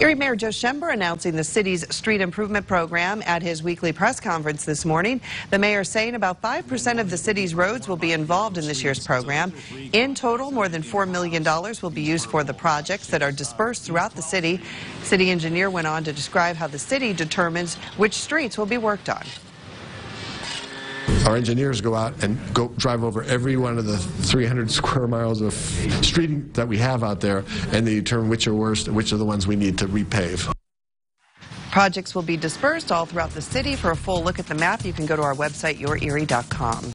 Erie Mayor Joe Schember announcing the city's street improvement program at his weekly press conference this morning. The mayor saying about 5% of the city's roads will be involved in this year's program. In total, more than $4 million will be used for the projects that are dispersed throughout the city. City engineer went on to describe how the city determines which streets will be worked on. Our engineers go out and go drive over every one of the 300 square miles of street that we have out there, and they determine which are worst and which are the ones we need to repave. Projects will be dispersed all throughout the city. For a full look at the map, you can go to our website, yourerie.com.